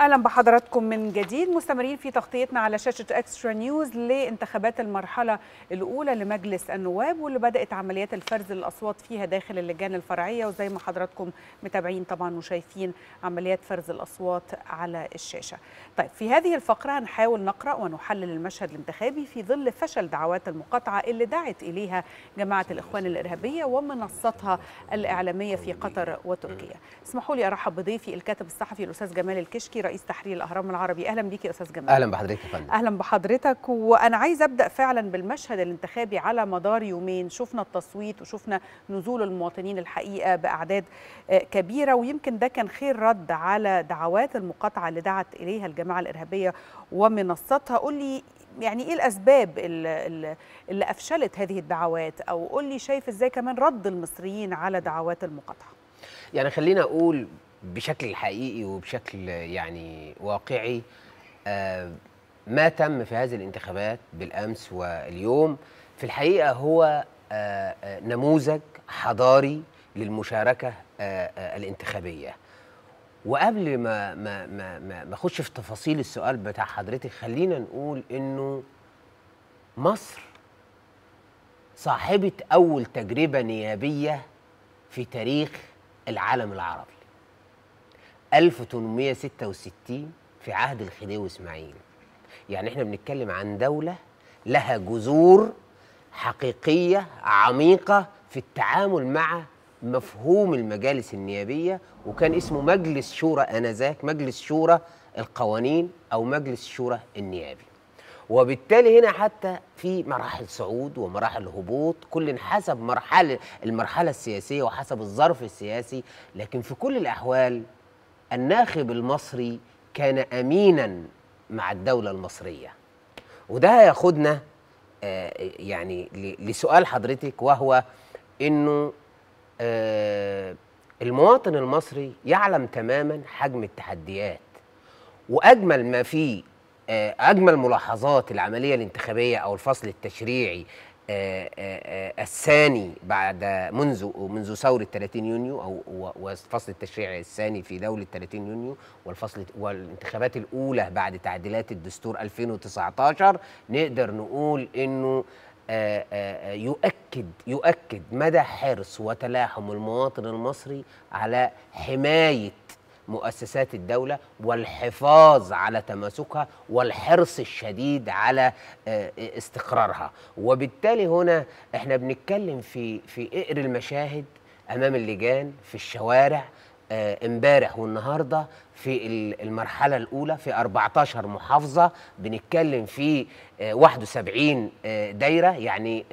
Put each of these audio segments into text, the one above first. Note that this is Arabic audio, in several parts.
أهلا بحضراتكم من جديد مستمرين في تغطيتنا على شاشة اكسترا نيوز لانتخابات المرحلة الأولى لمجلس النواب واللي بدأت عمليات الفرز الأصوات فيها داخل اللجان الفرعية وزي ما حضراتكم متابعين طبعا وشايفين عمليات فرز الأصوات على الشاشة. طيب في هذه الفقرة هنحاول نقرأ ونحلل المشهد الانتخابي في ظل فشل دعوات المقاطعة اللي دعت إليها جماعة الإخوان الإرهابية ومنصتها الإعلامية في قطر وتركيا. اسمحوا لي أرحب بضيفي الكاتب الصحفي الأستاذ جمال الكشكي رئيس تحرير الأهرام العربي. أهلا بيك يا أستاذ جمال. أهلا بحضرتك يا فندم. أهلا بحضرتك وأنا عايز أبدأ فعلا بالمشهد الانتخابي على مدار يومين. شفنا التصويت وشفنا نزول المواطنين الحقيقة بأعداد كبيرة ويمكن ده كان خير رد على دعوات المقاطعة اللي دعت إليها الجماعة الإرهابية ومنصتها. قول لي يعني إيه الأسباب اللي, اللي أفشلت هذه الدعوات؟ أو قول لي شايف إزاي كمان رد المصريين على دعوات المقاطعة؟ يعني خلينا أقول بشكل حقيقي وبشكل يعني واقعي آه ما تم في هذه الانتخابات بالأمس واليوم. في الحقيقة هو آه آه نموذج حضاري للمشاركة الانتخابية. وقبل ما ما ما ما أخش في تفاصيل السؤال بتاع حضرتك خلينا نقول إنه مصر صاحبة أول تجربة نيابية في تاريخ العالم العربي. 1866 في عهد الخديوي إسماعيل. يعني إحنا بنتكلم عن دولة لها جذور حقيقية عميقة في التعامل مع مفهوم المجالس النيابية وكان اسمه مجلس شورى آنذاك مجلس شورى القوانين أو مجلس الشورى النيابي. وبالتالي هنا حتى في مراحل صعود ومراحل هبوط كل حسب مرحلة المرحلة السياسية وحسب الظرف السياسي لكن في كل الأحوال الناخب المصري كان امينا مع الدولة المصرية. وده هياخدنا آه يعني لسؤال حضرتك وهو إنه آه المواطن المصري يعلم تماما حجم التحديات وأجمل ما فيه آه أجمل ملاحظات العملية الانتخابية أو الفصل التشريعي الثاني بعد منذ منذ ثورة 30 يونيو أو والفصل التشريعي الثاني في دولة 30 يونيو والفصل والانتخابات الأولى بعد تعديلات الدستور 2019 نقدر نقول إنه يؤكد يؤكد مدى حرص وتلاحم المواطن المصري على حماية مؤسسات الدولة والحفاظ على تماسكها والحرص الشديد على استقرارها. وبالتالي هنا إحنا بنتكلم في في إقر المشاهد أمام اللجان في الشوارع امبارح والنهارده في المرحلة الأولى في 14 محافظة بنتكلم في 71 دايرة يعني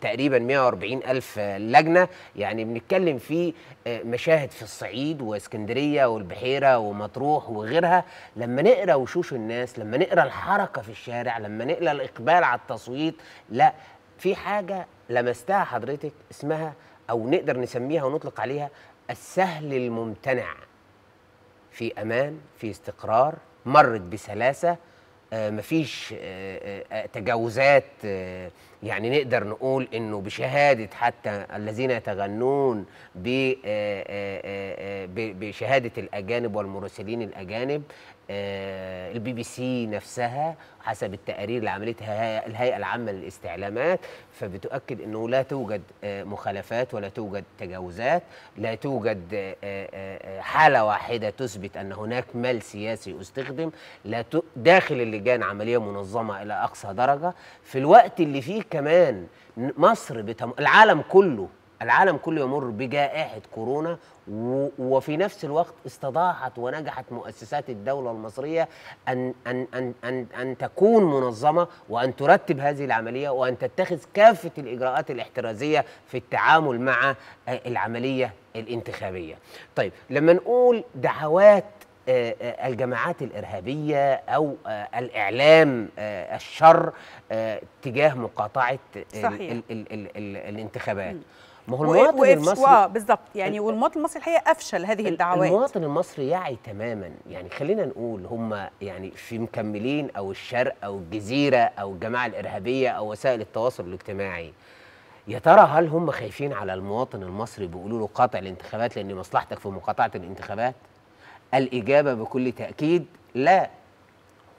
تقريبا 140 ألف لجنة. يعني بنتكلم في مشاهد في الصعيد واسكندرية والبحيرة ومطروح وغيرها. لما نقرأ وشوش الناس لما نقرأ الحركة في الشارع لما نقرأ الإقبال على التصويت لا في حاجة لمستها حضرتك اسمها أو نقدر نسميها ونطلق عليها السهل الممتنع في أمان في استقرار مرت بسلاسة آه مفيش آه آه تجاوزات يعني نقدر نقول إنه بشهادة حتى الذين يتغنون بشهادة الأجانب والمراسلين الأجانب البي بي سي نفسها حسب التقارير اللي عملتها الهيئة العامة للاستعلامات فبتؤكد إنه لا توجد مخالفات ولا توجد تجاوزات لا توجد حالة واحدة تثبت أن هناك مال سياسي استخدم لا داخل اللجان عملية منظمة إلى أقصى درجة. في الوقت اللي فيه كمان مصر بتم... العالم كله العالم كله يمر بجائحة كورونا وفي نفس الوقت استضاعت ونجحت مؤسسات الدولة المصرية أن, أن, أن, أن, أن تكون منظمة وأن ترتب هذه العملية وأن تتخذ كافة الإجراءات الاحترازية في التعامل مع العملية الانتخابية طيب لما نقول دعوات الجماعات الإرهابية أو الإعلام الشر تجاه مقاطعة صحيح. ال ال ال ال الانتخابات ما هو المواطن المصري آه بالظبط. يعني والمواطن المصري الحقيقة أفشل هذه الدعوات. المواطن المصري يعي تماما. يعني خلينا نقول هم يعني في مكملين أو الشرق أو الجزيرة أو الجماعة الإرهابية أو وسائل التواصل الاجتماعي. يا ترى هل هم خايفين على المواطن المصري بيقولوا له قاطع الانتخابات لأن مصلحتك في مقاطعة الانتخابات؟ الإجابة بكل تأكيد لا.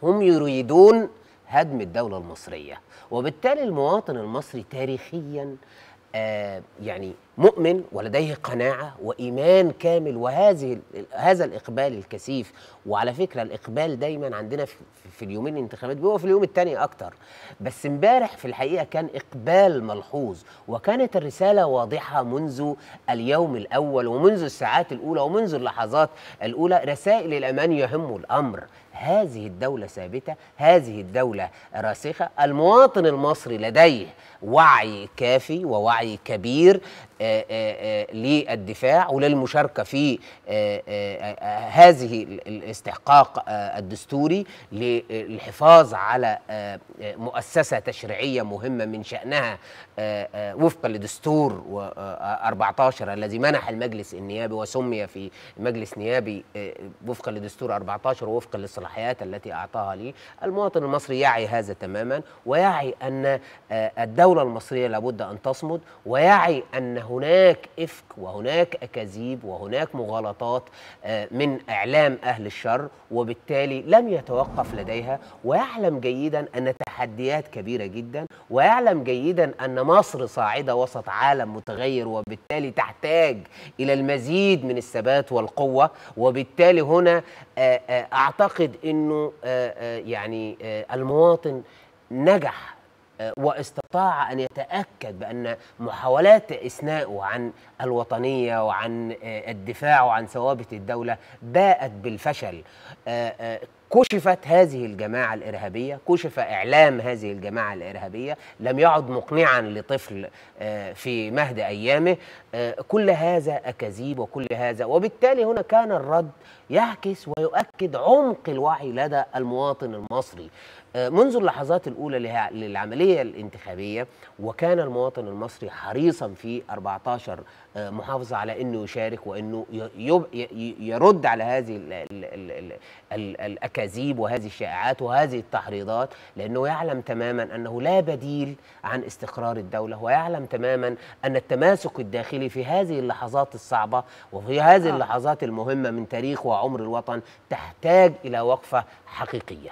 هم يريدون هدم الدولة المصرية. وبالتالي المواطن المصري تاريخيا يعني مؤمن ولديه قناعة وإيمان كامل وهذه هذا الإقبال الكثيف. وعلى فكرة الإقبال دايما عندنا في, اليومين الانتخابات بيبقى في اليوم الثاني أكتر. بس امبارح في الحقيقة كان إقبال ملحوظ وكانت الرسالة واضحة منذ اليوم الأول ومنذ الساعات الأولى ومنذ اللحظات الأولى. رسائل الأمان يهم الأمر. هذه الدولة ثابتة هذه الدولة راسخة. المواطن المصري لديه وعي كافي ووعي كبير آآ آآ للدفاع وللمشاركة في هذه الاستحقاق الدستوري للحفاظ على مؤسسة تشريعية مهمة من شأنها وفقا لدستور 14 الذي منح المجلس النيابي وسمي في مجلس نيابي وفقا لدستور 14 ووفقا للصلاحيات التي أعطاها لي. المواطن المصري يعي هذا تماما ويعي أن الدولة المصرية لابد أن تصمد ويعي أن هناك إفك وهناك أكاذيب وهناك مغالطات من إعلام أهل الشر وبالتالي لم يتوقف لديها. ويعلم جيدا أن تحديات كبيرة جدا ويعلم جيدا أن مصر صاعدة وسط عالم متغير وبالتالي تحتاج إلى المزيد من الثبات والقوة. وبالتالي هنا أعتقد أنه يعني المواطن نجح واستطاع أن يتأكد بأن محاولات اثنائه عن الوطنية وعن الدفاع وعن ثوابت الدولة باءت بالفشل. كشفت هذه الجماعة الإرهابية كشف إعلام هذه الجماعة الإرهابية لم يعد مقنعا لطفل في مهد أيامه. كل هذا أكاذيب وكل هذا وبالتالي هنا كان الرد يعكس ويؤكد عمق الوعي لدى المواطن المصري. منذ اللحظات الأولى للعملية الانتخابية وكان المواطن المصري حريصا في 14 محافظة على أنه يشارك وأنه يرد على هذه الأكاذيب وهذه الشائعات وهذه التحريضات لأنه يعلم تماما أنه لا بديل عن استقرار الدولة ويعلم تماما أن التماسك الداخلي في هذه اللحظات الصعبة وفي هذه اللحظات المهمة من تاريخ وعمر الوطن تحتاج إلى وقفة حقيقية.